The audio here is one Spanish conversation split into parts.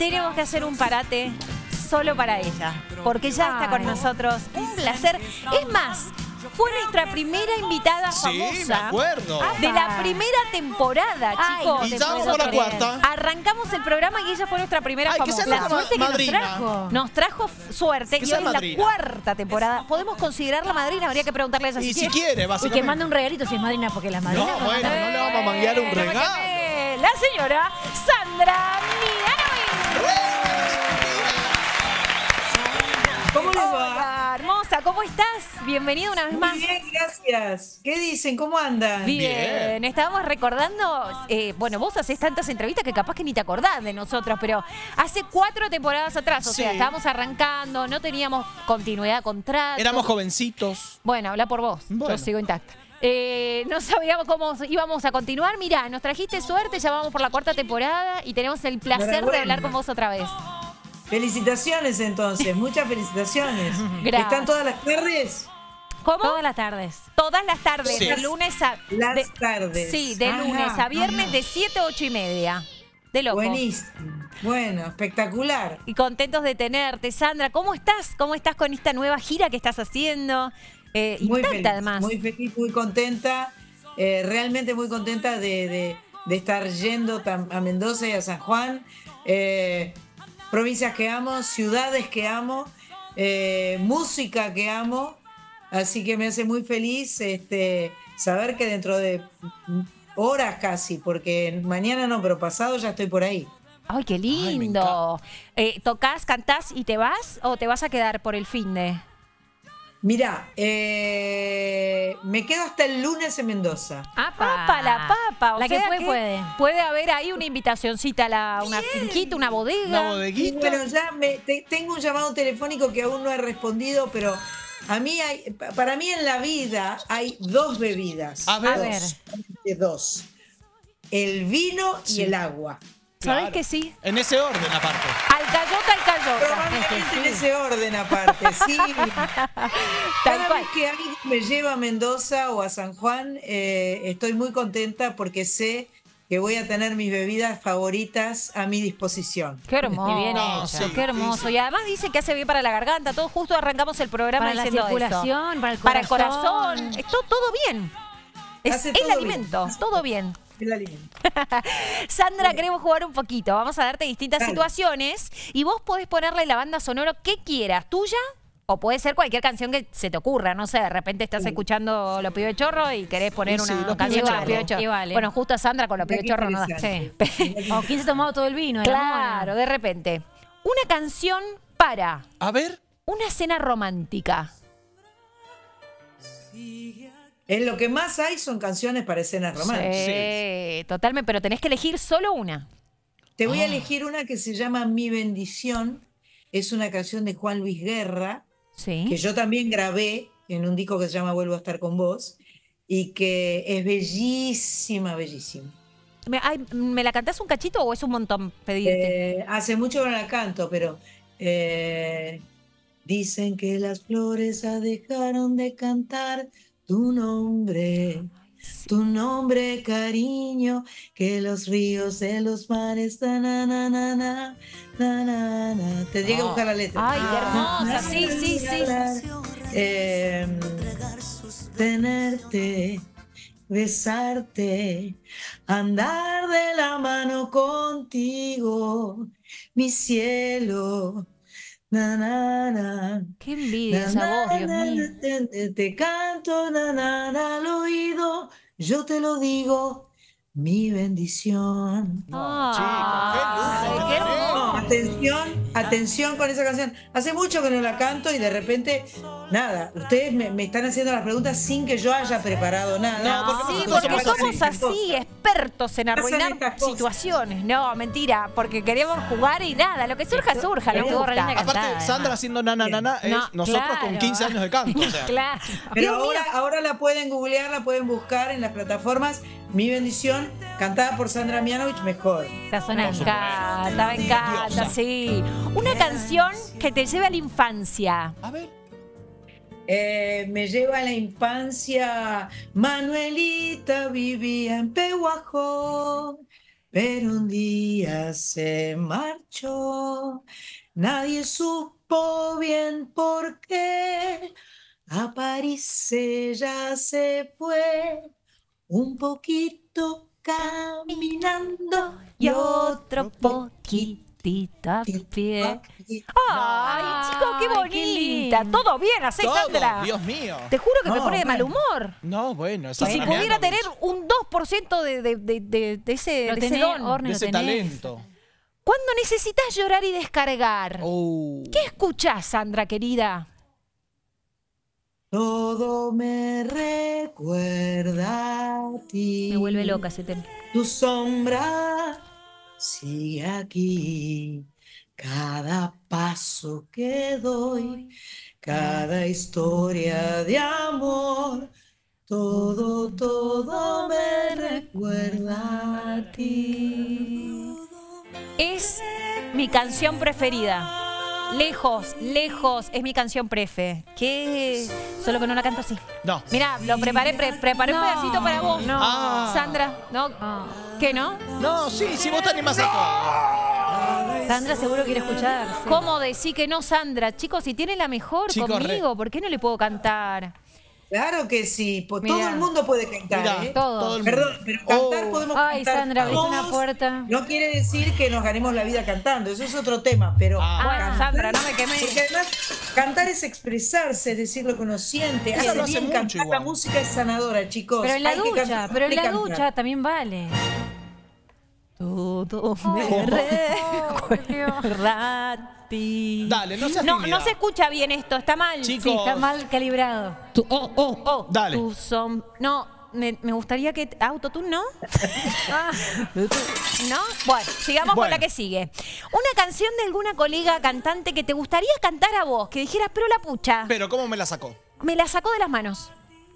tenemos que hacer un parate solo para ella, porque ya está con nosotros. Un placer. Es más, fue nuestra primera invitada Sí, me famosa acuerdo. de la primera temporada, chicos. Y ya por la cuarta. Arrancamos el programa y ella fue nuestra primera Ay, famosa. La suerte que nos madrina. trajo. Nos trajo suerte Que y hoy es la cuarta temporada. ¿Podemos considerarla madrina? Habría que preguntarle a ella Y si si quiere. quiere, Y básicamente. que mande un regalito si es madrina, porque las madrinas. No, bueno, no le vamos a manguear un regalo. La señora Sandra Mianovic. ¿Cómo estás? Bienvenida una vez más. Muy bien, gracias. ¿Qué dicen? ¿Cómo andan? Bien, Bien. estábamos recordando, eh, bueno, vos haces tantas entrevistas que capaz que ni te acordás de nosotros, pero hace cuatro temporadas atrás, o sea, estábamos arrancando, no teníamos continuidad contrato. Éramos jovencitos. Bueno, habla por vos, yo Bueno. sigo intacta. Eh, no sabíamos cómo íbamos a continuar. Mirá, nos trajiste suerte, ya vamos por la cuarta temporada y tenemos el placer de hablar con vos otra vez. Felicitaciones entonces, muchas felicitaciones. Gracias. ¿Están todas las tardes? ¿Cómo? Todas las tardes. Todas las tardes, Sí. de lunes a... Las de- tardes. Sí, de Ajá, lunes a viernes ajá. de 7 a 8 y media. De loco. Buenísimo. Bueno, espectacular. Y contentos de tenerte. Sandra, ¿cómo estás? ¿Cómo estás con esta nueva gira que estás haciendo? Eh, Muy feliz, además. muy feliz, muy contenta. eh, realmente muy contenta de, de- de estar yendo a Mendoza y a San Juan. eh, provincias que amo, ciudades que amo, eh, música que amo. Así que me hace muy feliz este, saber que dentro de horas casi, porque mañana no, pero pasado ya estoy por ahí. Ay, qué lindo. Eh, ¿Tocás, cantás y te vas o te vas a quedar por el fin de...? Mira, eh, me quedo hasta el lunes en Mendoza. ¡Apa! ¡Papa, la papa! O La que puede, puede. Puede haber ahí una invitacioncita a la, una finquita, una bodega. Una Y bodeguita. bueno, ya me, te- tengo un llamado telefónico que aún no he respondido, pero a mí hay, pa- para mí en la vida hay dos bebidas. A ver. A ver. De dos. El vino y el agua. ¿Sabés Claro. que sí? En ese orden, aparte. Alcayota, alcayota. Probablemente en ese orden aparte, sí. Tal Cada cual. vez que alguien me lleva a Mendoza o a San Juan, eh, estoy muy contenta porque sé que voy a tener mis bebidas favoritas a mi disposición. Qué hermoso, bien No, hecho. sí, qué hermoso. sí, sí. Y además dice que hace bien para la garganta. Todo justo arrancamos el programa Para la diciendo eso. circulación, para el Para el corazón. corazón. Esto todo bien. Es Hace el todo bien. alimento, todo bien. El alimento. Sandra, queremos jugar un poquito. Vamos a darte distintas Dale. situaciones y vos podés ponerle la banda sonora que quieras, tuya o puede ser cualquier canción que se te ocurra. No sé, de repente estás escuchando Los Pibes Chorro y querés poner Sí, una canción de Los Pibes Chorro. Vale. Bueno, justo a Sandra con Los Pibes Chorro no da. Sí. O quién se ha tomado todo el vino. Claro, de repente. Una canción para A ver. una cena romántica. Es lo que más hay son canciones para escenas románticas. Sí, totalmente, pero tenés que elegir solo una. Te voy a Ah. elegir una que se llama Mi bendición. Es una canción de Juan Luis Guerra, Sí. que yo también grabé en un disco que se llama Vuelvo a estar con vos, y que es bellísima, bellísima. ¿Me, ay, ¿me la cantás un cachito o es un montón pedirte? Eh, hace mucho que no la canto, pero eh, dicen que las flores ya dejaron de cantar tu nombre. Tu nombre, cariño, que los ríos de los mares, na, na, na, na, na, na, na. Tendría que Ah. buscar la letra. Ay, qué hermosa, sí, sí, sí. Eh, tenerte, besarte, andar de la mano contigo, mi cielo. Na, na, na. Qué envidia Na, esa voz, Dios na, mío. na, Te, te- te canto na, na, na, al oído, yo te lo digo, mi bendición. No, Ay, chicos, qué. No, atención, atención con esa canción. Hace mucho que no la canto y de repente, nada, ustedes me, me están haciendo las preguntas sin que yo haya preparado nada. No, porque Sí, porque somos así, expertos en arruinar situaciones. No, mentira, porque queremos jugar y nada, lo que surja, surja, lo que cantada, Aparte, Sandra haciendo na, na, na, na, es No, nosotros claro. con 15 años de canto. O sea. Claro. Pero Dios mío. ahora, ahora la pueden googlear, la pueden buscar en las plataformas. Mi bendición, cantada por Sandra Mianovich, mejor. Esta zona me Por encanta, me encanta, sí. Una canción que te lleve a la infancia. A ver. Eh, me lleva a la infancia. Manuelita vivía en Pehuajó. pero un día se marchó. Nadie supo bien por qué. A París ella se fue, un poquito caminando Y otro poquitito a pie. Ay, chico, qué bonita. Todo bien, Todo, Sandra. Dios mío. Te juro que me No, pone de mal bueno. humor. No, bueno, Y si Sandra pudiera tener un 2% de, de, de, de- de ese, Lo de ese tenés, don. Orne, de lo ese tenés. talento. Cuando necesitas llorar y descargar, Oh. ¿qué escuchás, Sandra, querida? Todo me recuerda a ti. Me vuelve loca ese tema. Tu sombra sigue aquí. Cada paso que doy, cada historia de amor, todo, todo me recuerda a ti. Es mi canción preferida. Lejos, lejos, es mi canción prefe. ¿Qué? Solo que no la canto así. No. Mira, lo preparé, pre- preparé un No, pedacito para vos. no. Ah. Sandra, ¿no? No. ¿Qué no? No, sí, si vos te animás a Sandra seguro quiere escuchar. sí. ¿Cómo decir que no, Sandra? Chicos, si tiene la mejor Chicos, conmigo, ¿por qué no le puedo cantar? Claro que sí, po- Mirá. todo el mundo puede cantar, Mirá, ¿eh? Todo. el mundo. Perdón, pero cantar Oh. podemos Ay, cantar Sandra, abriste una todos. puerta. No quiere decir que nos ganemos la vida cantando, eso es otro tema, pero Ah. Bueno, cantar- Sandra, no me quemé. Porque además cantar es expresarse, es decir lo que uno siente. Eso Hace lo hace bien mucho cantar, la música es sanadora, chicos. Pero en la Hay que ducha, cantar, pero en la cantar. ducha también vale. Todo me recuerda a ti. Dale, no seas No, tímida. no se escucha bien esto, está mal. Chicos. Sí, está mal calibrado. Tu- oh, oh, oh. Dale. Tu som- no, me, me gustaría que. ¿Autotune no? Ah, ¿No? Bueno, sigamos con Bueno. la que sigue. Una canción de alguna colega cantante que te gustaría cantar a vos, que dijeras, pero la pucha, Pero ¿cómo me la sacó? me la sacó de las manos.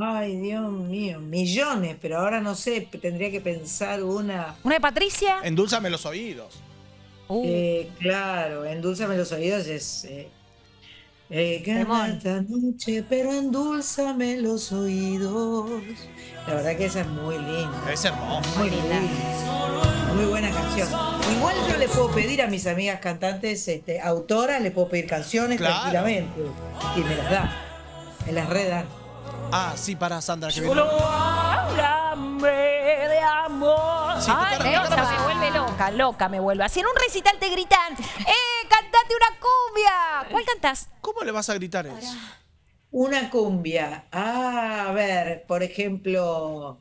Ay, Dios mío, millones, pero ahora no sé, tendría que pensar una. Una de Patricia. Endulzame los oídos. Uh, Eh, claro, endulzame los oídos es. Eh, eh, esta noche, pero endulzame los oídos. La verdad que esa es muy linda. Es hermoso. Muy linda. Muy buena canción. Igual yo le puedo pedir a mis amigas cantantes, este, autoras, le puedo pedir canciones Claro. tranquilamente. Y me las da. Me las redan. Ah, sí, para Sandra. Que viene. háblame de amor. Sí, Ay, me- vuelve loca, loca me vuelve. Así en un recital te gritan, ¡eh, cantate una cumbia! ¿Cuál cantás? ¿Cómo le vas a gritar eso? Una cumbia. Ah, a ver, por ejemplo.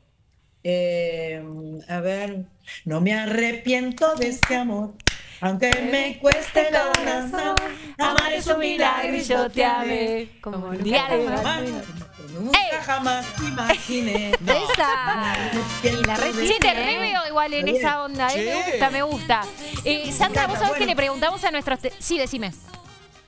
eh, a ver. No me arrepiento de este amor. Aunque me cueste el corazón. Amar es un milagro y yo te amé. Como un nunca jamás. Nunca jamás imaginé. Esa. Y la re- Sí, te re veo igual en esa onda, ¿eh? Me gusta, me gusta. Eh, Sandra, vos sabés que le preguntamos a nuestros... Sí, decime.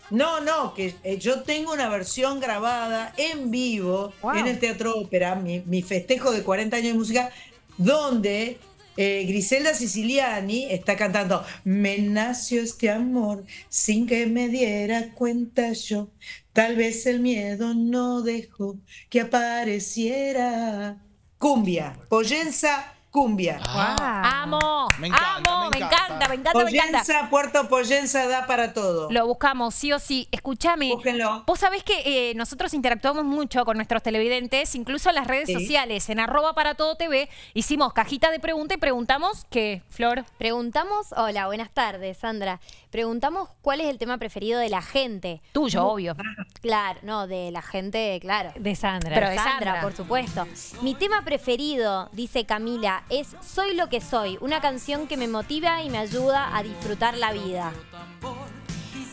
No, no, que eh, yo tengo una versión grabada en vivo Wow. en el Teatro Ópera, mi, mi festejo de 40 años de música, donde eh, Griselda Siciliani está cantando Me nació este amor sin que me diera cuenta yo. Tal vez el miedo no dejó que apareciera. Cumbia, Poyenza, cumbia. Ah, Amo, Me encanta, amo, me me encanta. me encanta, me encanta. Poyenza, Puerto Poyenza da para todo. Lo buscamos, sí o sí. Escúchame. Búsquenlo. Vos sabés que eh, nosotros interactuamos mucho con nuestros televidentes, incluso en las redes Sí. sociales, en arroba para todo TV, hicimos cajita de pregunta y preguntamos que, Flor, Preguntamos, hola, buenas tardes, Sandra. Preguntamos cuál es el tema preferido de la gente. tuyo, obvio. Claro, no, de la gente, claro. De Sandra. Pero de de Sandra, Sandra. por supuesto. Mi tema preferido, dice Camila, es Soy lo que soy, una canción que me motiva y me ayuda a disfrutar la vida.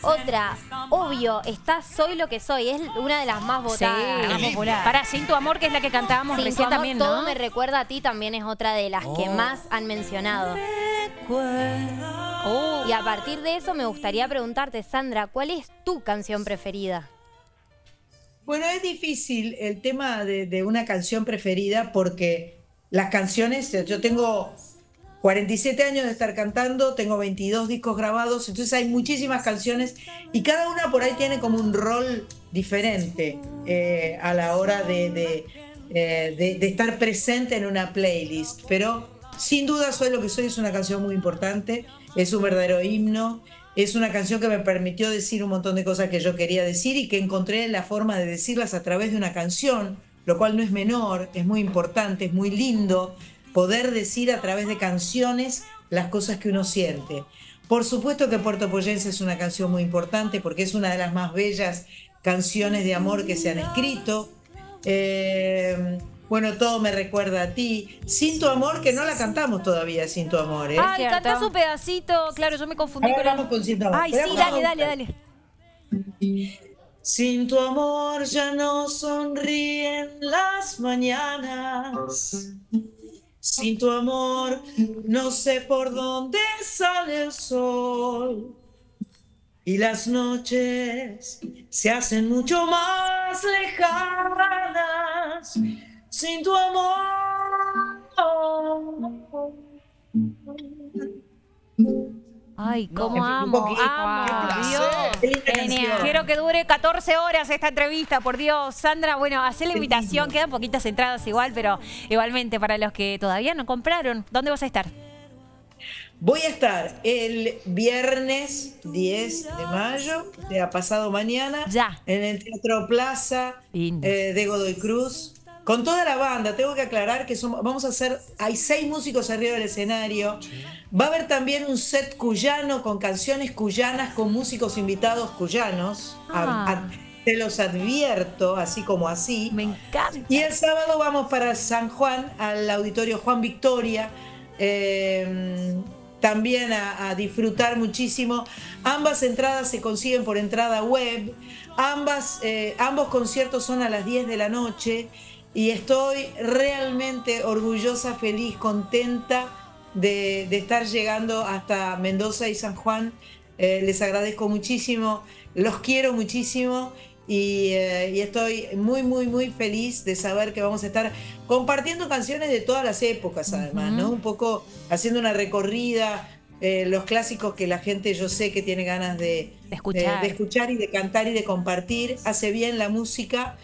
Otra, obvio, está Soy lo que soy, es una de las más votadas. Sí. popular. Para Sin tu amor, que es la que cantábamos Sin tu recién amor, también, todo ¿no? me recuerda a ti también es otra de las que más han mencionado. Oh. Y a partir de eso me gustaría preguntarte, Sandra, ¿cuál es tu canción preferida? Bueno, es difícil el tema de, de una canción preferida porque las canciones, yo tengo 47 años de estar cantando, tengo 22 discos grabados, entonces hay muchísimas canciones y cada una por ahí tiene como un rol diferente eh, a la hora de, eh, de- de estar presente en una playlist. Pero sin duda Soy lo que soy es una canción muy importante, es un verdadero himno, es una canción que me permitió decir un montón de cosas que yo quería decir y que encontré la forma de decirlas a través de una canción, lo cual no es menor, es muy importante, es muy lindo poder decir a través de canciones las cosas que uno siente. Por supuesto que Puerto Poyense es una canción muy importante porque es una de las más bellas canciones de amor que se han escrito. Eh, bueno, todo me recuerda a ti. Sin tu amor, que no la cantamos todavía, sin tu amor, ¿eh? Ay, cantás un pedacito. Claro, yo me confundí Ahora con el... vamos con Sin tu amor. Ay, sí, dale, dale, dale. Sin tu amor ya no sonríen las mañanas. Sin tu amor no sé por dónde sale el sol. Y las noches se hacen mucho más lejanas. Sin tu amor. Ay, cómo un amo, poquito. amo. Qué. Dios. Genial. Quiero que dure 14 horas esta entrevista, por Dios. Sandra, bueno, hacé la invitación. Quedan poquitas entradas igual, pero igualmente para los que todavía no compraron, ¿dónde vas a estar? Voy a estar el viernes 10 de mayo, de a pasado mañana, Ya. en el Teatro Plaza eh, de Godoy Cruz, con toda la banda. Tengo que aclarar que somos, vamos a hacer, hay seis músicos arriba del escenario. Va a haber también un set cuyano con canciones cuyanas con músicos invitados cuyanos. A- Ah. a- te los advierto, así como así. Me encanta. Y el sábado vamos para San Juan, al auditorio Juan Victoria, eh, también a, a disfrutar muchísimo. Ambas entradas se consiguen por entrada web. Ambas, eh, ambos conciertos son a las 10 de la noche y estoy realmente orgullosa, feliz, contenta de, de estar llegando hasta Mendoza y San Juan. Eh, les agradezco muchísimo, los quiero muchísimo y, eh, y estoy muy, muy, muy feliz de saber que vamos a estar compartiendo canciones de todas las épocas, además, ¿no? Un poco haciendo una recorrida, eh, los clásicos que la gente yo sé que tiene ganas de, De escuchar. de escuchar y de cantar y de compartir. Hace bien la música.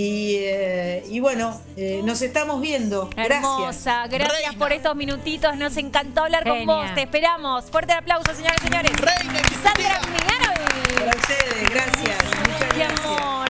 Y, eh, y bueno, eh, nos estamos viendo. Gracias. Hermosa, gracias Reina. por estos minutitos. Nos encantó hablar con vos. Te esperamos. Fuerte el aplauso, señores y señores. Reina Sandra. Para ustedes, gracias. Muchas Qué gracias. amor.